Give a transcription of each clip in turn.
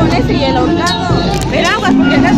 con ese y el. Pero aguas porque acá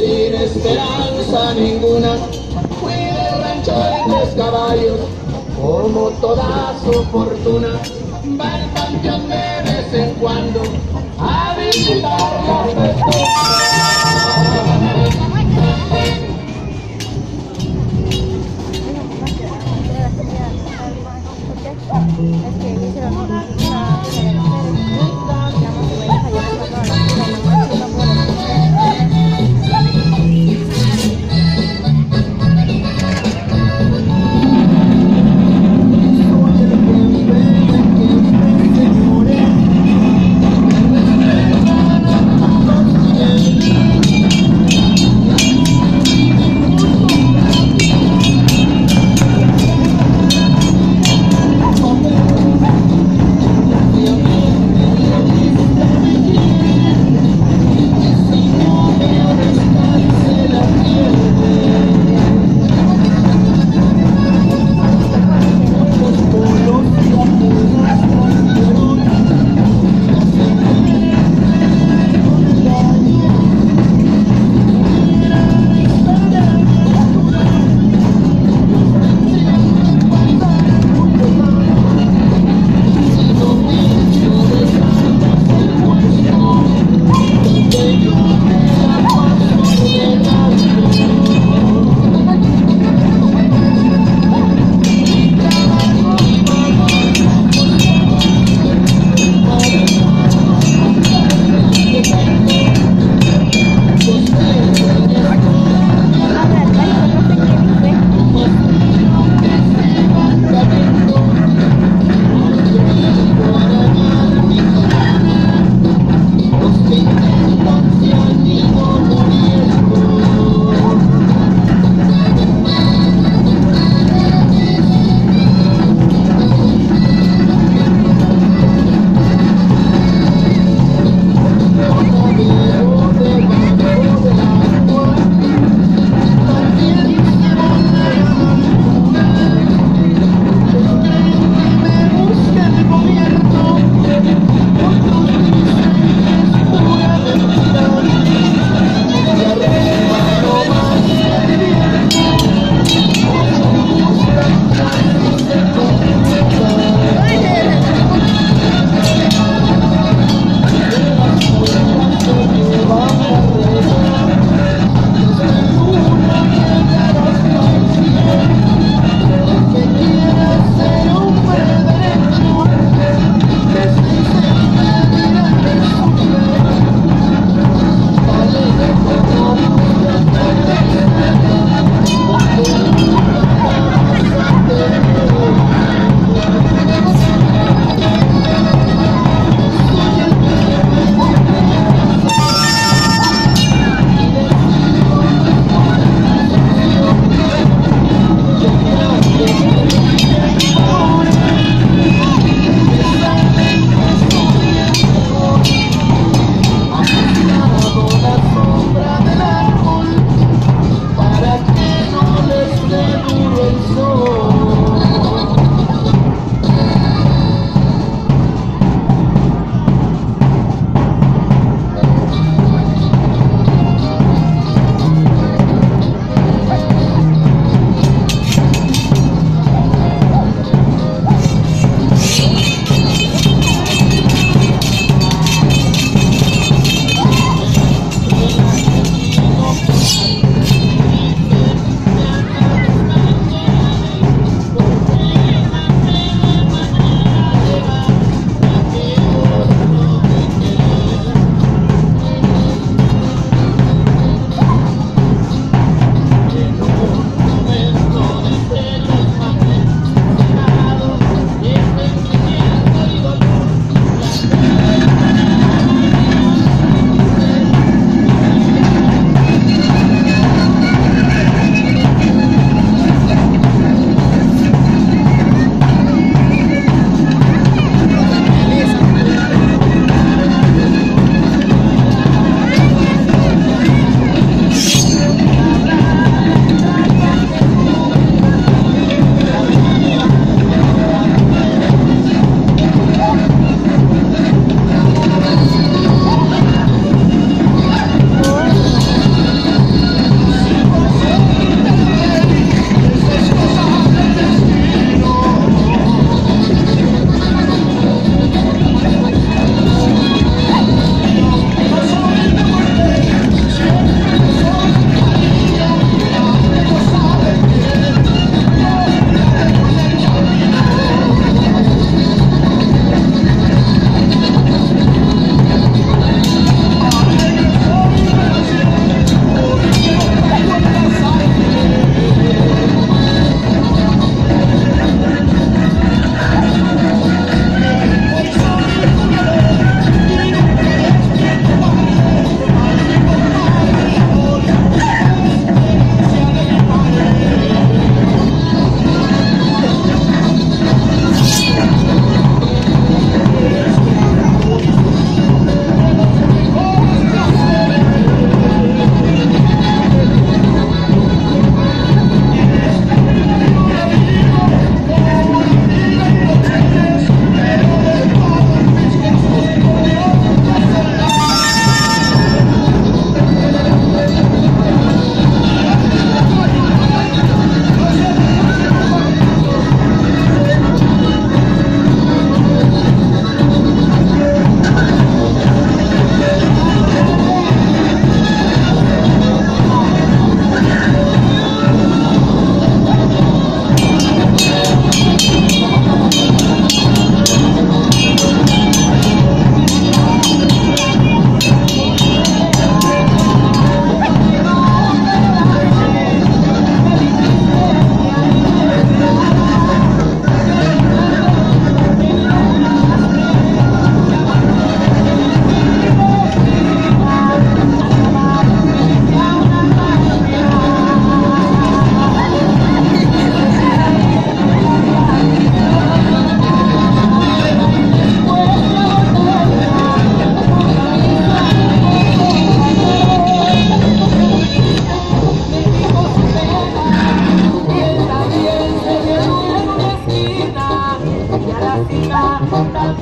esperanza ninguna, cuida el rancho de tres caballos, como toda su fortuna, va al panteón de vez en cuando a visitar la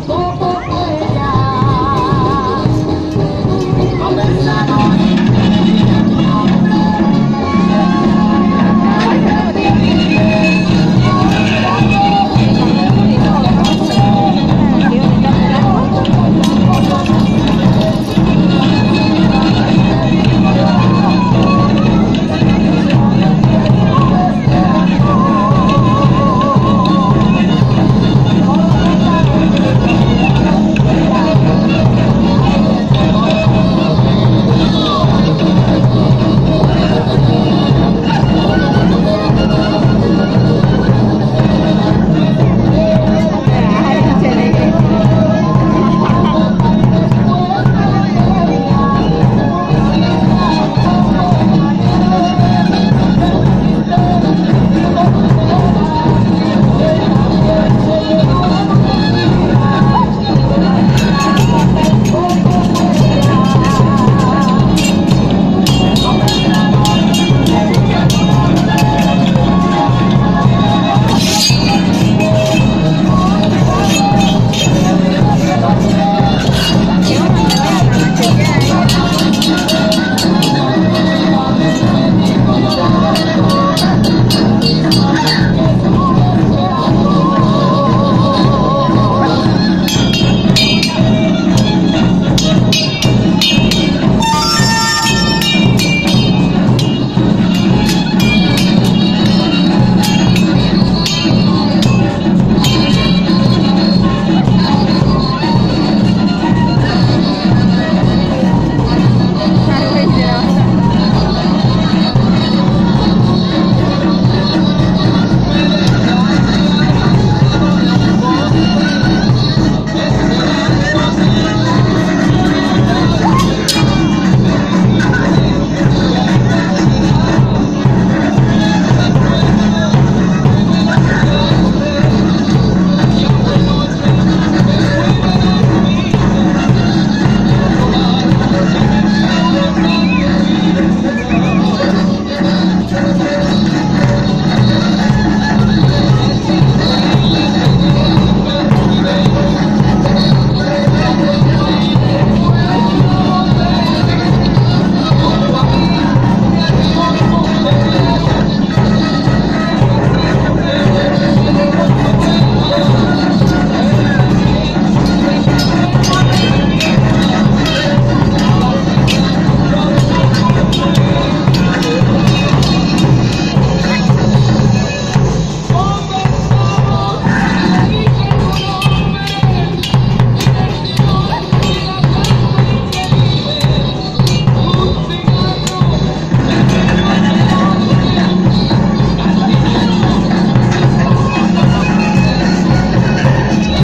oh, oh, oh.